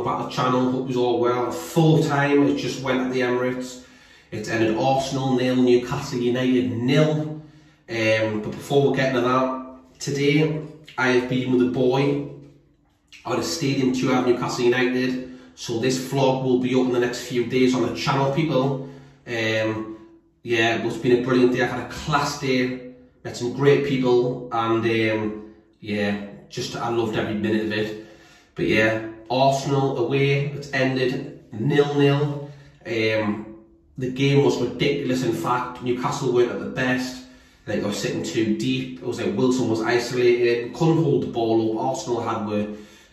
back to the channel. Hope was all well. Full time, it just went at the Emirates. It's ended Arsenal nil, Newcastle United nil. Um, but before we get into that, today I have been with a boy at a stadium tour at Newcastle United. So this vlog will be up in the next few days on the channel, people. Um, yeah, it's been a brilliant day. I've had a class day, met some great people, and um, yeah, just I loved every minute of it. But yeah, Arsenal away, it's ended nil-nil. Um, the game was ridiculous, in fact. Newcastle weren't at the best. They were sitting too deep. It was like Wilson was isolated, couldn't hold the ball up. Arsenal had were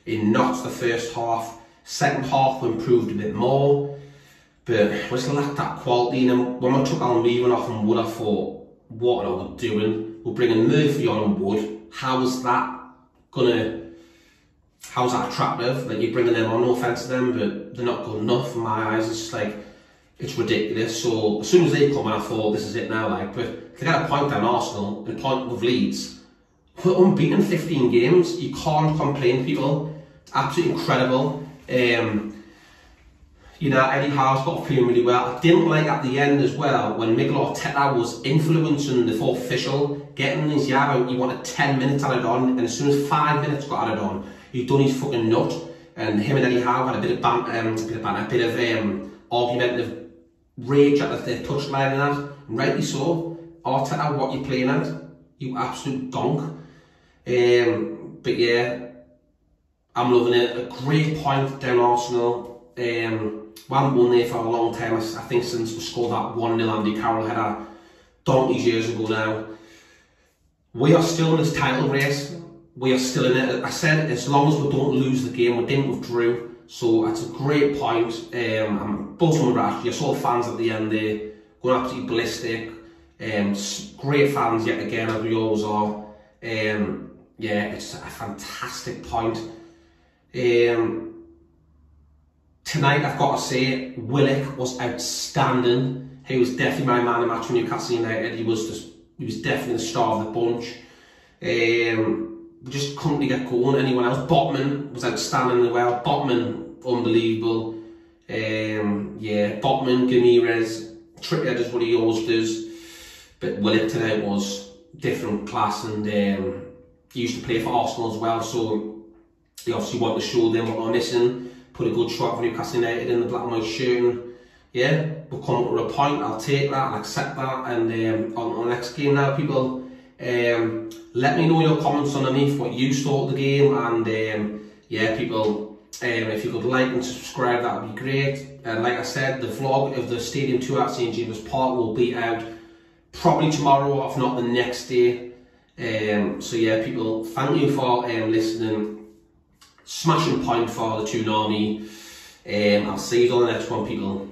in knots the first half. Second half improved a bit more. But we just lacked that quality. And when we took Almiron off and Wood, I thought, what are we doing? We're bringing Murphy on and Wood. How is that gonna how's that attractive? Like you're bringing them on, no offense to them, but they're not good enough in my eyes. It's just like it's ridiculous. So as soon as they come in, I thought this is it now. Like, but to get a point down Arsenal and point with Leeds, we're unbeaten 15 games. You can't complain, people. It's absolutely incredible. Um, you know, Eddie Howe's got playing really well. I didn't like at the end as well when Mikel Arteta was influencing the fourth official, getting his yard out. He wanted 10 minutes added on, and as soon as five minutes got added on, he'd done his fucking nut. And him and Eddie Howe had a bit of ban um, a bit of ban a bit of um, argumentative rage at the touchline and that. And rightly so. Arteta, what you playing at? You absolute donk. Um, but yeah, I'm loving it. A great point down Arsenal. Um, haven't won there for a long time. I think since we scored that 1-0 Andy Carroll header donkeys years ago now. We are still in this title race we are still in it. I said as long as we don't lose the game, we didn't withdraw. So that's a great point. Um, I'm buzzing with actually. I saw fans at the end there going absolutely ballistic. Um, great fans yet again, as we always are. Um, yeah, it's a fantastic point. Um, tonight, I've got to say, Willock was outstanding. He was definitely my man in match for Newcastle United. He was just, he was definitely the star of the bunch. Um, just couldn't get going. Anyone else? Botman was outstanding as well. Botman, unbelievable. Um, yeah, Botman, Guimarães, Trippier does what he always does. But Willock tonight was different class and um, he used to play for Arsenal as well, so he obviously wanted to show them what they're missing. Put a good shot for Newcastle United in the black and white yeah, we'll come up with a point. I'll take that, I'll accept that. And um, on, on the next game now, people, um, let me know your comments underneath what you thought of the game and um, yeah people um, if you could like and subscribe that would be great and like I said the vlog of the stadium 2 at St James Park will be out probably tomorrow if not the next day um, so yeah people thank you for um, listening smashing point for the Toon Army um, I'll see you on the next one people